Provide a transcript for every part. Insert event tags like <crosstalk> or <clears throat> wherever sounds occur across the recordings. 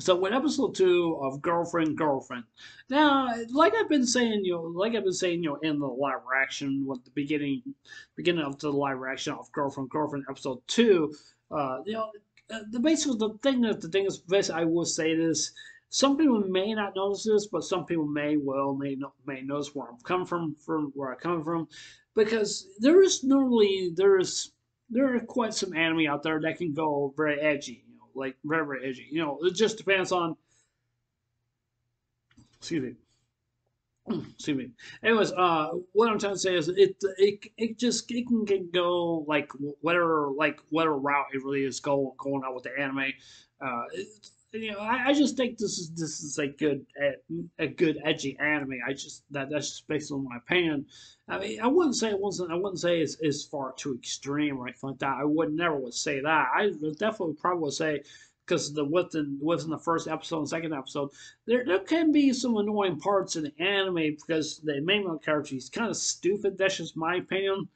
So with episode two of Girlfriend, Girlfriend. Now, like I've been saying, you know, like I've been saying, you know, in the live reaction, with the beginning, beginning of the live reaction of Girlfriend, Girlfriend episode two, uh, you know, uh, the basically the thing that the thing is, basically, I will say this. Some people may not notice this, but some people may well may not may notice where I'm coming from, from where I come from, because there is normally there is there are quite some anime out there that can go very edgy like very edgy. You know, it just depends on. Excuse me. <clears throat> Excuse me. Anyways, uh, what I'm trying to say is it it it just it can, can go like whatever like whatever route it really is going going on with the anime. Uh, it, you know, I, I just think this is this is a good a, good edgy anime. I just that that's just based on my opinion. I mean, I wouldn't say it wasn't. I wouldn't say it's, it's far too extreme or anything like that. I would never would say that. I definitely probably would say because the within within the first episode and second episode, there there can be some annoying parts in the anime because the main character he's kind of stupid. That's just my opinion.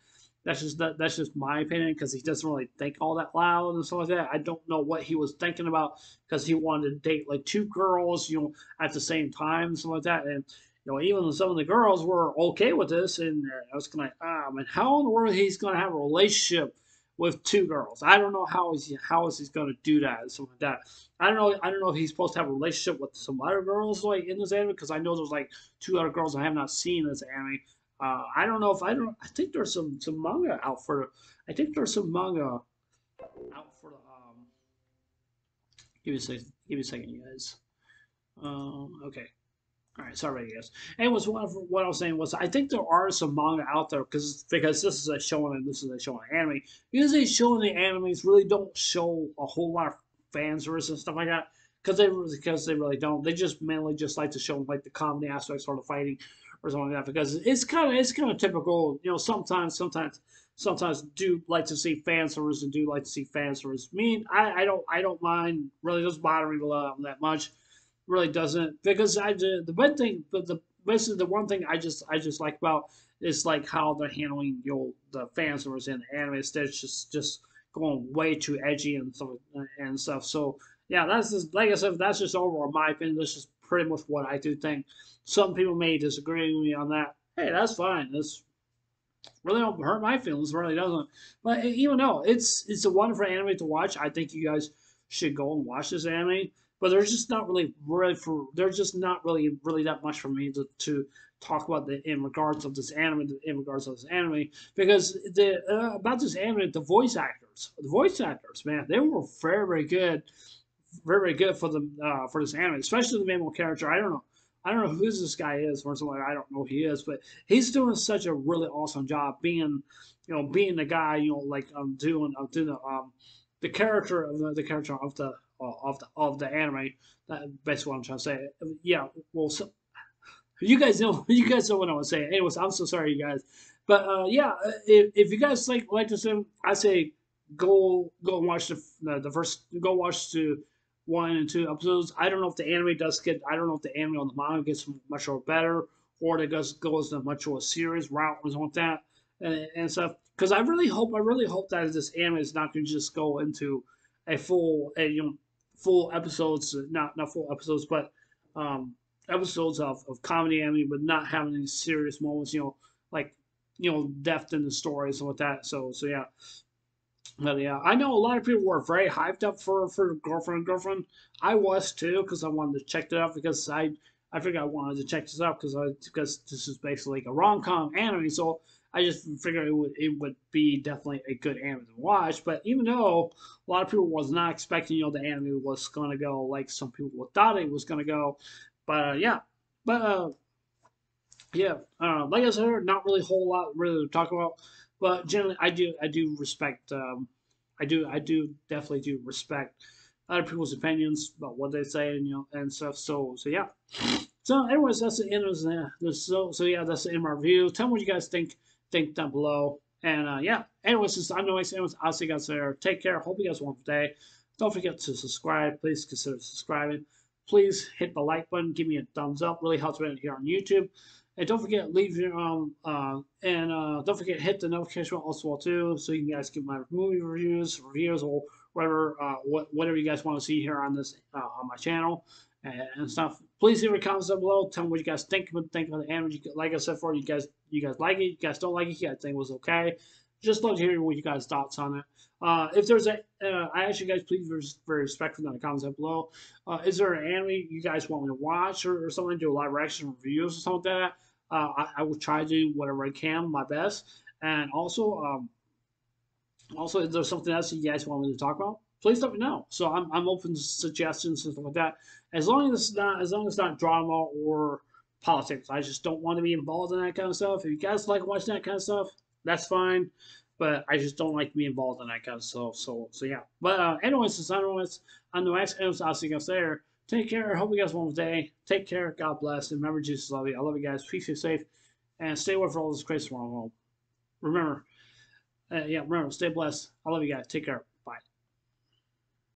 That's just that, that's just my opinion because he doesn't really think all that loud and stuff like that. I don't know what he was thinking about because he wanted to date like two girls, you know, at the same time, and stuff like that. And you know, even some of the girls were okay with this, and I was kind of like, ah, man, how in the world he's going to have a relationship with two girls? I don't know how is he how is he going to do that and something like that. I don't know. I don't know if he's supposed to have a relationship with some other girls like in this anime because I know there's like two other girls I have not seen in this anime. Uh, I don't know if I don't. I think there's some some manga out for. I think there's some manga out for the. Um, give me a second. Give me a second, you guys. Um, okay. All right, sorry, guys. Anyways, what, what I was saying was, I think there are some manga out there because because this is a shonen and this is a shonen anime. Usually, shonen animes really don't show a whole lot of fan service and stuff like that because they because they really don't. They just mainly just like to show like the comedy aspects or the fighting or something like that because it's kind of it's kind of typical. You know, sometimes sometimes sometimes do like to see fan service and do like to see fan service. Me, I, I don't I don't mind. Really doesn't bother me that much. Really doesn't because I the one thing, but the basically the one thing I just I just like about is like how they're handling you know the fan service in the anime instead of just just going way too edgy and stuff and stuff. So yeah, that's just like I said, that's just overall my opinion. This is pretty much what I do think. Some people may disagree with me on that. Hey, that's fine. That's really don't hurt my feelings. Really doesn't. But even though it's it's a wonderful anime to watch, I think you guys should go and watch this anime. But there's just not really really for there's just not really really that much for me to, to talk about the in regards of this anime in regards of this anime because the uh, about this anime the voice actors the voice actors man they were very very good very very good for the uh, for this anime especially the main character I don't know I don't know who this guy is, or something. I don't know who he is, but he's doing such a really awesome job being, you know, being the guy, you know, like um, doing, I'm doing the, um, the character of the, the character of the uh, of the of the anime. That's what I'm trying to say. Yeah, well, so, you guys know, <laughs> you guys know what I was saying. Anyways, I'm so sorry, you guys. But uh, yeah, if, if you guys like like this, I say go go watch the the first go watch the one and two episodes. I don't know if the anime does get. I don't know if the anime on the manga gets much more better, or it goes goes in much more serious route or something like that and, and stuff. Because I really hope, I really hope that this anime is not going to just go into a full, a, you know, full episodes, not not full episodes, but um, episodes of, of comedy anime, but not having any serious moments. You know, like you know, depth in the stories and like that. So so yeah. But yeah, I know a lot of people were very hyped up for for girlfriend girlfriend. I was too because I wanted to check it out because I I figured I wanted to check this out because I because this is basically like a rom com anime. So I just figured it would it would be definitely a good anime to watch. But even though a lot of people was not expecting you know the anime was gonna go like some people thought it was gonna go, but uh, yeah, but uh, yeah, uh, like I said, not really a whole lot really to talk about. But generally, I do I do respect um, I do I do definitely do respect other people's opinions about what they say and you know and stuff. So so yeah. So anyways, that's the end of this. So so yeah, that's the end of my review. Tell me what you guys think think down below. And uh, yeah, anyways, this I'm Noise. Anyways, I'll see you guys there. Take care. Hope you guys have a wonderful day. Don't forget to subscribe. Please consider subscribing. Please hit the like button. Give me a thumbs up. Really helps me out here on YouTube. And don't forget, leave your um uh and uh don't forget hit the notification bell also too, so you guys get my movie reviews, reviews, or whatever uh, what whatever you guys want to see here on this uh, on my channel and, and stuff. Please leave your comments down below. Tell me what you guys think think of the anime. Like I said before, you guys you guys like it, you guys don't like it, you guys think it was okay. Just love to hear what you guys' thoughts on it. Uh, if there's a, uh, I ask you guys please very respectful in the comments down below. Uh, is there an anime you guys want me to watch or, or something, do a live reaction reviews or something like that? Uh, I, I will try to do whatever I can, my best. And also, um, also, if there's something else you guys want me to talk about, please let me know. So I'm, I'm open to suggestions and stuff like that. As long as it's not as long as it's not drama or politics. I just don't want to be involved in that kind of stuff. If you guys like watching that kind of stuff, that's fine. But I just don't like to involved in that kind of stuff. So so yeah. But uh, anyways, anyways, I'm the Max. Anyways, I'll see you guys there. Take care. Hope you guys have a wonderful day. Take care. God bless. And remember, Jesus love you. I love you guys. Please stay safe and stay away from all this crazy world. Remember, uh, yeah, remember, stay blessed. I love you guys. Take care.